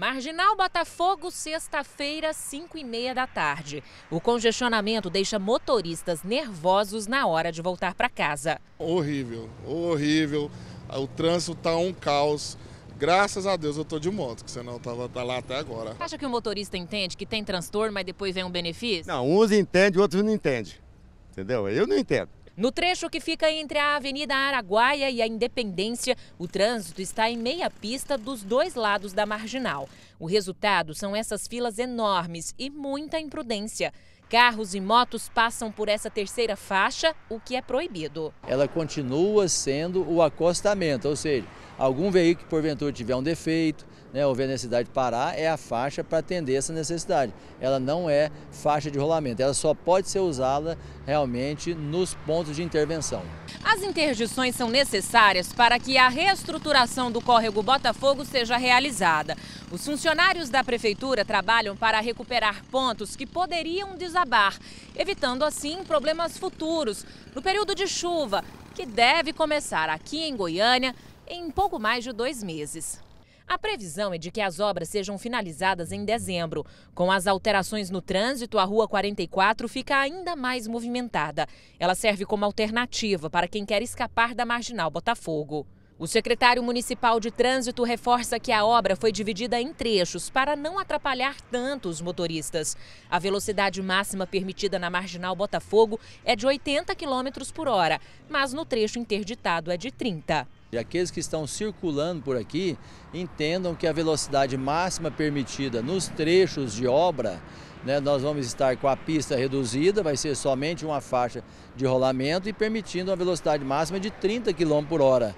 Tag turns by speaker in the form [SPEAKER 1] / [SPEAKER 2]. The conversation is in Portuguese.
[SPEAKER 1] Marginal Botafogo, sexta-feira, 5 e meia da tarde. O congestionamento deixa motoristas nervosos na hora de voltar para casa.
[SPEAKER 2] Horrível, horrível. O trânsito tá um caos. Graças a Deus eu tô de moto, que senão eu tava tá lá até agora.
[SPEAKER 1] Acha que o motorista entende que tem transtorno, mas depois vem um benefício?
[SPEAKER 3] Não, uns entendem, outros não entendem. Entendeu? Eu não entendo.
[SPEAKER 1] No trecho que fica entre a Avenida Araguaia e a Independência, o trânsito está em meia pista dos dois lados da marginal. O resultado são essas filas enormes e muita imprudência. Carros e motos passam por essa terceira faixa, o que é proibido.
[SPEAKER 4] Ela continua sendo o acostamento, ou seja, algum veículo que porventura tiver um defeito, né, houver necessidade de parar, é a faixa para atender essa necessidade. Ela não é faixa de rolamento, ela só pode ser usada realmente nos pontos de intervenção.
[SPEAKER 1] As interdições são necessárias para que a reestruturação do córrego Botafogo seja realizada. Os funcionários da prefeitura trabalham para recuperar pontos que poderiam desabar, evitando assim problemas futuros no período de chuva, que deve começar aqui em Goiânia em pouco mais de dois meses. A previsão é de que as obras sejam finalizadas em dezembro. Com as alterações no trânsito, a Rua 44 fica ainda mais movimentada. Ela serve como alternativa para quem quer escapar da Marginal Botafogo. O secretário municipal de trânsito reforça que a obra foi dividida em trechos para não atrapalhar tanto os motoristas. A velocidade máxima permitida na Marginal Botafogo é de 80 km por hora, mas no trecho interditado é de 30.
[SPEAKER 4] E aqueles que estão circulando por aqui entendam que a velocidade máxima permitida nos trechos de obra, né, nós vamos estar com a pista reduzida, vai ser somente uma faixa de rolamento e permitindo uma velocidade máxima de 30 km por hora.